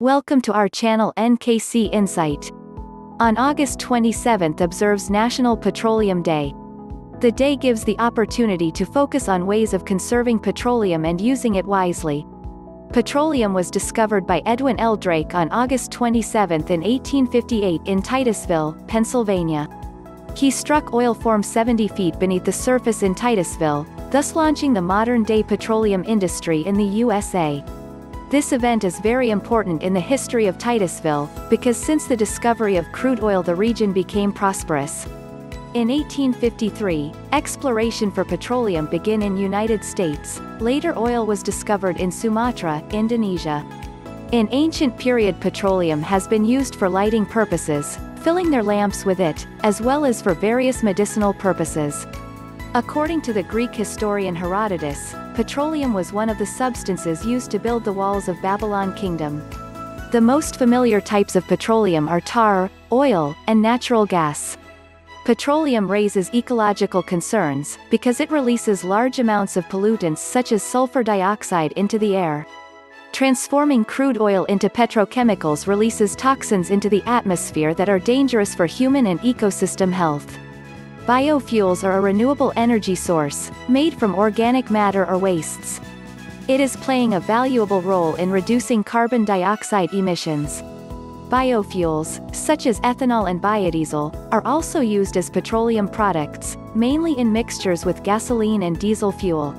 Welcome to our channel NKC Insight. On August 27th observes National Petroleum Day. The day gives the opportunity to focus on ways of conserving petroleum and using it wisely. Petroleum was discovered by Edwin L. Drake on August 27 in 1858 in Titusville, Pennsylvania. He struck oil form 70 feet beneath the surface in Titusville, thus launching the modern-day petroleum industry in the USA. This event is very important in the history of Titusville, because since the discovery of crude oil the region became prosperous. In 1853, exploration for petroleum began in United States, later oil was discovered in Sumatra, Indonesia. In ancient period petroleum has been used for lighting purposes, filling their lamps with it, as well as for various medicinal purposes. According to the Greek historian Herodotus, petroleum was one of the substances used to build the walls of Babylon kingdom. The most familiar types of petroleum are tar, oil, and natural gas. Petroleum raises ecological concerns, because it releases large amounts of pollutants such as sulfur dioxide into the air. Transforming crude oil into petrochemicals releases toxins into the atmosphere that are dangerous for human and ecosystem health. Biofuels are a renewable energy source, made from organic matter or wastes. It is playing a valuable role in reducing carbon dioxide emissions. Biofuels, such as ethanol and biodiesel, are also used as petroleum products, mainly in mixtures with gasoline and diesel fuel.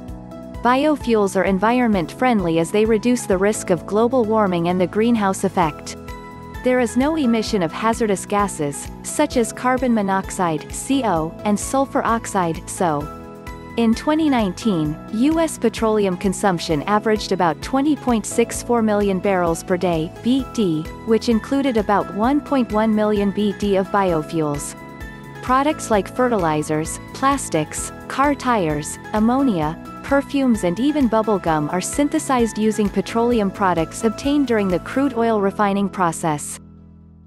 Biofuels are environment-friendly as they reduce the risk of global warming and the greenhouse effect. There is no emission of hazardous gases, such as carbon monoxide CO, and sulfur oxide SO. In 2019, U.S. petroleum consumption averaged about 20.64 million barrels per day BD, which included about 1.1 million BD of biofuels. Products like fertilizers, plastics, car tires, ammonia, perfumes and even bubblegum are synthesized using petroleum products obtained during the crude oil refining process.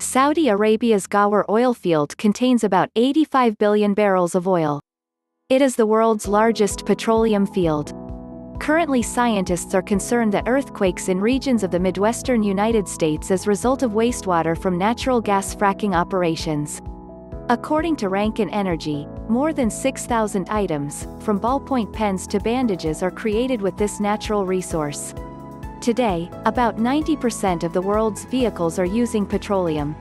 Saudi Arabia's Ghawar oil field contains about 85 billion barrels of oil. It is the world's largest petroleum field. Currently scientists are concerned that earthquakes in regions of the Midwestern United States as a result of wastewater from natural gas fracking operations. According to Ranken Energy, more than 6,000 items, from ballpoint pens to bandages are created with this natural resource. Today, about 90% of the world's vehicles are using petroleum.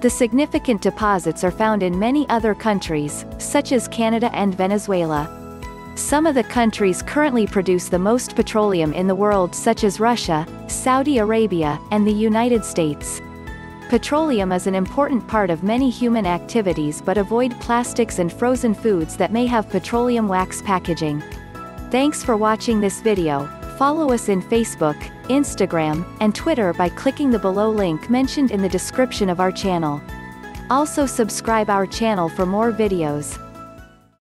The significant deposits are found in many other countries, such as Canada and Venezuela. Some of the countries currently produce the most petroleum in the world such as Russia, Saudi Arabia, and the United States. Petroleum is an important part of many human activities but avoid plastics and frozen foods that may have petroleum wax packaging. Thanks for watching this video, follow us in Facebook, Instagram, and Twitter by clicking the below link mentioned in the description of our channel. Also subscribe our channel for more videos.